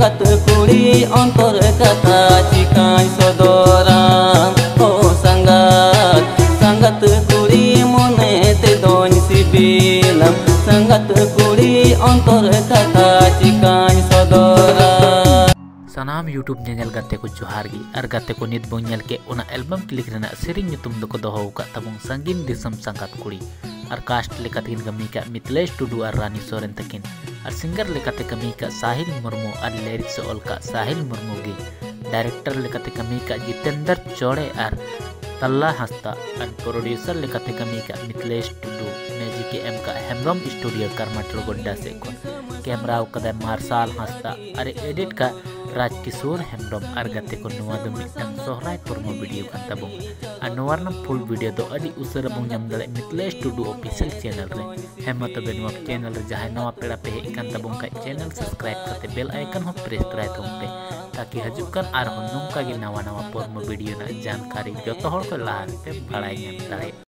hat kuli ontor kata sodoran oh sangat sangat kuli monete sangat kuli ontor kata Sanam YouTube nyenyal gatte ko johar gi ar gatte ko nit bo ke album klik rena sering nyutum do ko dohou ka tabung sangin disam sangkat kuli. ᱟᱨ ᱠᱟᱥᱴ ᱞᱮᱠᱟᱛᱮᱠᱤᱱ ᱠᱟᱹᱢᱤ ᱟᱠᱟᱫ ᱢᱤᱛᱞᱮᱥ ᱴᱩᱰᱩ ᱟᱨ ᱨᱟᱱᱤ ᱥᱚᱨᱮᱱ ᱛᱟᱹᱠᱤᱱ ᱟᱨ ᱥᱤᱝᱜᱟᱨ ᱞᱮᱠᱟᱛᱮ ᱠᱟᱹᱢᱤ ᱟᱠᱟᱫ ᱥᱟᱦᱤᱞ ᱢᱩᱨᱢᱩ ᱟᱨ ᱞᱮᱨᱤᱠᱥ ᱮ ᱚᱞ ᱟᱠᱟᱫ ᱥᱟᱦᱤᱞ ᱢᱩᱨᱢᱩ ᱜᱮ ᱰᱟᱭᱨᱮᱠᱴᱚᱨ ᱞᱮᱠᱟᱛᱮ ᱠᱟᱹᱢᱤ ᱟᱠᱟᱫ ᱡᱤᱛᱮᱱᱫᱟᱨ ᱪᱚᱲᱮ ᱟᱨ ᱛᱟᱞᱞᱟ ᱦᱟᱸᱥᱫᱟ ᱟᱨ ᱯᱨᱚᱰᱤᱭᱩᱥᱟᱨ ᱞᱮᱠᱟᱛᱮ ᱠᱟᱹᱢᱤ ᱟᱠᱟᱫ ᱢᱤᱛᱞᱮᱥ ᱴᱩᱰᱩ ᱢᱮᱡᱤᱠ ᱮ ᱮᱢ ᱟᱠᱟᱫ ᱦᱮᱢᱵᱨᱚᱢ ᱥᱴᱩᱰᱤᱭᱳ ᱠᱟᱨᱢᱟᱴᱞ ᱜᱚᱰᱰᱟ ᱥᱮᱫ ᱠᱷᱚᱱ ᱠᱮᱢᱨᱟᱣ ᱠᱟᱫᱟᱭ ᱢᱟᱨᱥᱟᱞ ᱦᱟᱸᱥᱫᱟ ᱟᱨ ᱮᱰᱤᱴ ᱠᱟᱜ राजकिशोर हेमरम और गते को नुआ दो मिटन सोहराय पुरमो वीडियो kan tabung और नुआ नम फुल वीडियो दो अडी उसर बंग ñam dale Mithilesh Tudu official channel रे हेमा तबे नुआ चैनल रे जहां नवा पेड़ा पे इकन tabung का चैनल सब्सक्राइब करते बेल आइकन हो प्रेस कराय तुम पे ताकि हजुकन आर नोंका गे नवा नवा पुरमो वीडियो ना जानकारी जो तो हर को लाहा पे बड़ाई ñam दाड़े